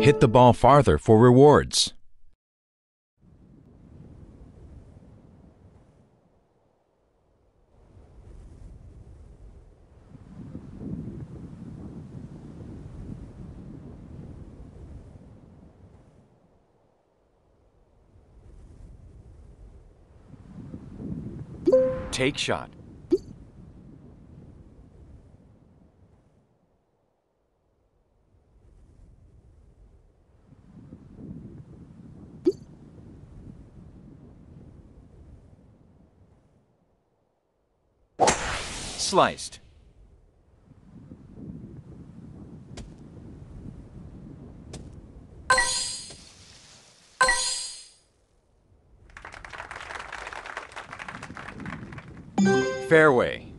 Hit the ball farther for rewards. Take shot. Sliced. Fairway.